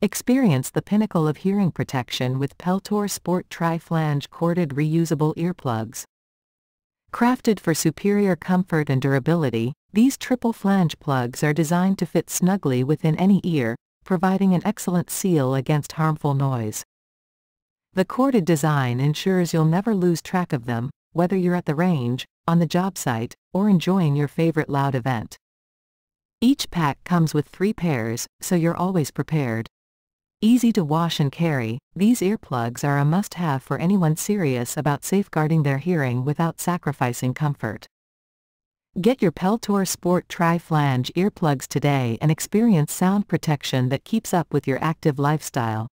Experience the pinnacle of hearing protection with Peltor Sport Tri-Flange corded reusable earplugs. Crafted for superior comfort and durability, these triple flange plugs are designed to fit snugly within any ear, providing an excellent seal against harmful noise. The corded design ensures you'll never lose track of them, whether you're at the range, on the job site, or enjoying your favorite loud event. Each pack comes with three pairs, so you're always prepared. Easy to wash and carry, these earplugs are a must-have for anyone serious about safeguarding their hearing without sacrificing comfort. Get your Peltor Sport Tri-Flange earplugs today and experience sound protection that keeps up with your active lifestyle.